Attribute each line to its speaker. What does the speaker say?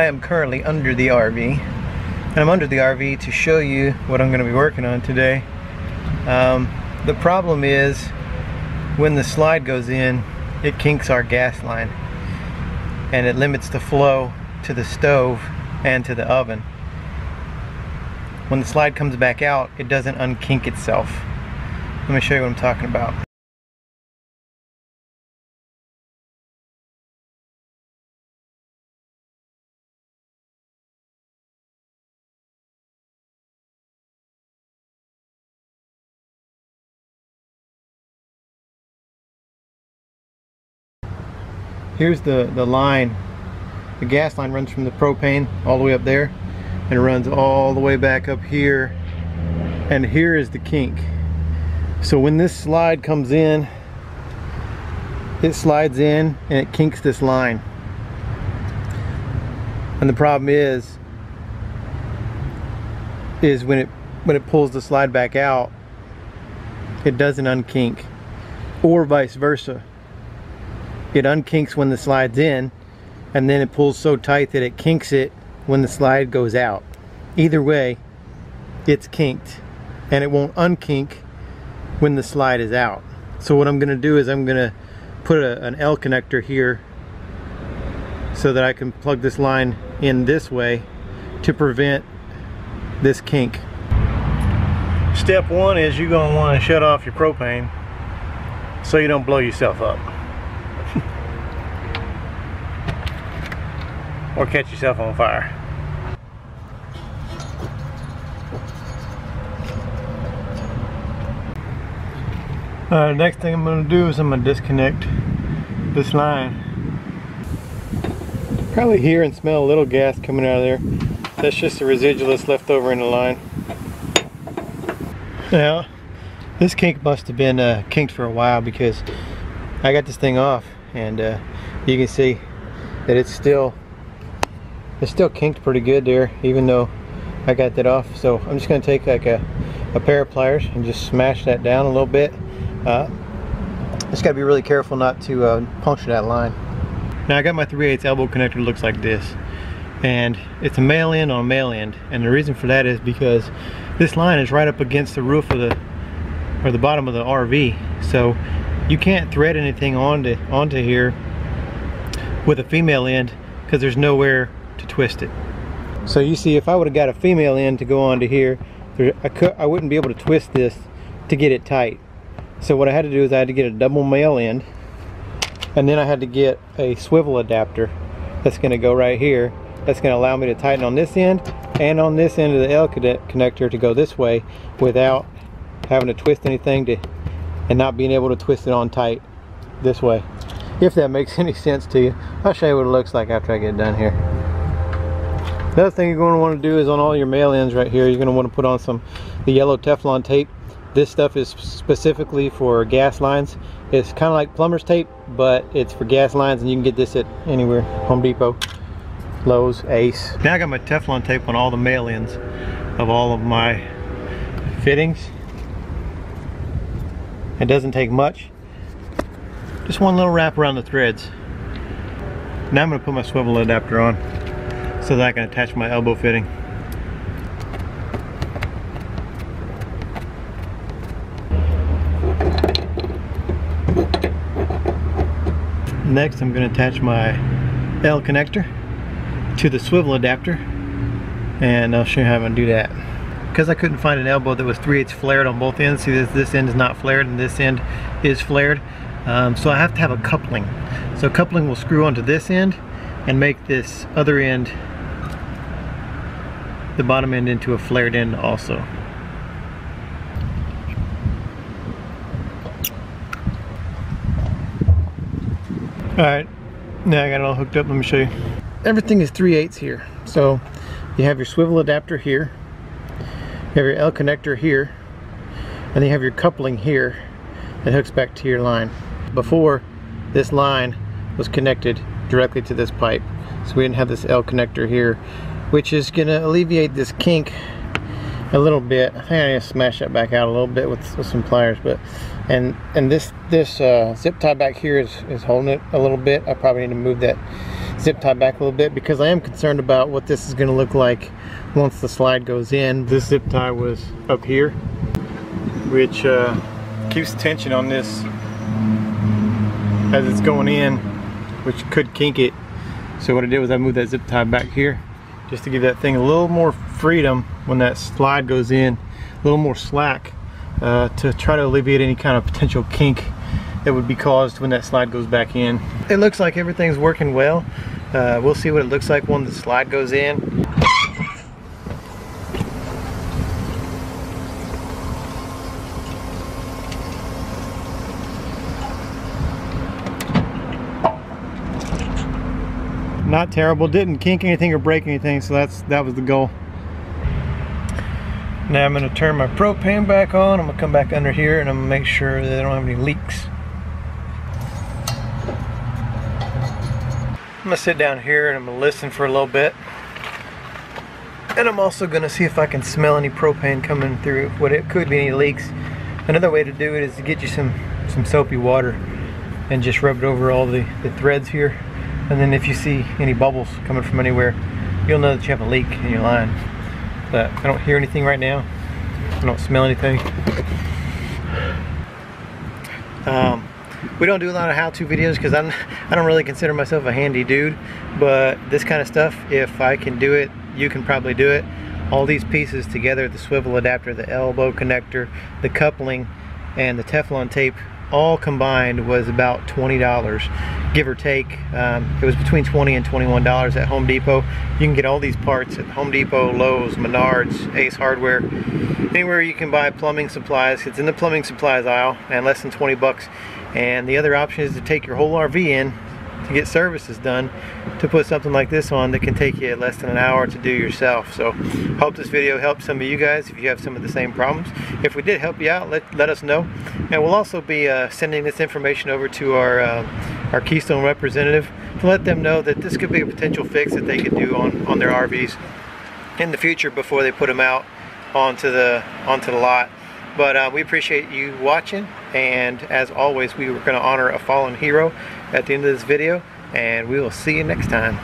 Speaker 1: I am currently under the RV and I'm under the RV to show you what I'm going to be working on today. Um, the problem is when the slide goes in it kinks our gas line and it limits the flow to the stove and to the oven. When the slide comes back out it doesn't unkink itself. Let me show you what I'm talking about. Here's the, the line. The gas line runs from the propane all the way up there and it runs all the way back up here and here is the kink. So when this slide comes in, it slides in and it kinks this line. And the problem is, is when it when it pulls the slide back out, it doesn't unkink, or vice versa it unkinks when the slide's in and then it pulls so tight that it kinks it when the slide goes out. Either way, it's kinked and it won't unkink when the slide is out. So what I'm going to do is I'm going to put a, an L connector here so that I can plug this line in this way to prevent this kink. Step one is you're going to want to shut off your propane so you don't blow yourself up. Or catch yourself on fire. Uh, next thing I'm going to do is I'm going to disconnect this line. Probably hear and smell a little gas coming out of there. That's just the residual that's left over in the line. Now, this kink must have been uh, kinked for a while because I got this thing off and uh, you can see that it's still it's still kinked pretty good there even though I got that off. So I'm just going to take like a, a pair of pliers and just smash that down a little bit. Uh, just got to be really careful not to uh, puncture that line. Now I got my 3 8 elbow connector looks like this and it's a male end on a male end. And the reason for that is because this line is right up against the roof of the or the bottom of the RV so you can't thread anything onto onto here with a female end because there's nowhere twist it. So you see if I would have got a female end to go onto here, I, could, I wouldn't be able to twist this to get it tight. So what I had to do is I had to get a double male end and then I had to get a swivel adapter that's going to go right here that's going to allow me to tighten on this end and on this end of the L connector to go this way without having to twist anything to and not being able to twist it on tight this way if that makes any sense to you I'll show you what it looks like after I get done here the other thing you're going to want to do is on all your male ends right here, you're going to want to put on some the yellow Teflon tape. This stuff is specifically for gas lines. It's kind of like plumber's tape, but it's for gas lines and you can get this at anywhere, Home Depot, Lowe's, Ace. Now I got my Teflon tape on all the male ends of all of my fittings. It doesn't take much. Just one little wrap around the threads. Now I'm going to put my swivel adapter on so that I can attach my elbow fitting. Next I'm going to attach my L connector to the swivel adapter and I'll show you how I'm going to do that. Because I couldn't find an elbow that was 3 8 flared on both ends, see this, this end is not flared and this end is flared, um, so I have to have a coupling. So coupling will screw onto this end and make this other end the bottom end into a flared end also. Alright, now I got it all hooked up, let me show you. Everything is 3 8 here. So you have your swivel adapter here, you have your L connector here, and then you have your coupling here that hooks back to your line. Before, this line was connected directly to this pipe. So we didn't have this L connector here which is going to alleviate this kink a little bit. I think I need to smash that back out a little bit with, with some pliers, but and and this this uh, zip tie back here is, is holding it a little bit. I probably need to move that zip tie back a little bit because I am concerned about what this is going to look like once the slide goes in. This zip tie was up here, which uh, keeps tension on this as it's going in, which could kink it. So what I did was I moved that zip tie back here just to give that thing a little more freedom when that slide goes in, a little more slack uh, to try to alleviate any kind of potential kink that would be caused when that slide goes back in. It looks like everything's working well. Uh, we'll see what it looks like when the slide goes in. Not terrible, didn't kink anything or break anything, so that's that was the goal. Now I'm going to turn my propane back on. I'm to come back under here and I'm to make sure that I don't have any leaks. I'm to sit down here and I'm to listen for a little bit. And I'm also going to see if I can smell any propane coming through, what it could be any leaks. Another way to do it is to get you some, some soapy water and just rub it over all the, the threads here. And then if you see any bubbles coming from anywhere, you'll know that you have a leak in your line. But I don't hear anything right now. I don't smell anything. Um, we don't do a lot of how-to videos because I'm I don't really consider myself a handy dude but this kind of stuff if I can do it you can probably do it all these pieces together the swivel adapter the elbow connector the coupling and the Teflon tape all combined was about $20 give or take. Um, it was between 20 and 21 dollars at Home Depot. You can get all these parts at Home Depot Lowe's Menards Ace Hardware. Anywhere you can buy plumbing supplies. It's in the plumbing supplies aisle and less than 20 bucks. And the other option is to take your whole RV in to get services done to put something like this on that can take you less than an hour to do yourself. So hope this video helped some of you guys if you have some of the same problems. If we did help you out let, let us know. And we'll also be uh, sending this information over to our uh, our Keystone representative to let them know that this could be a potential fix that they could do on on their RVs in the future before they put them out onto the onto the lot but uh, we appreciate you watching and as always we are going to honor a fallen hero at the end of this video and we will see you next time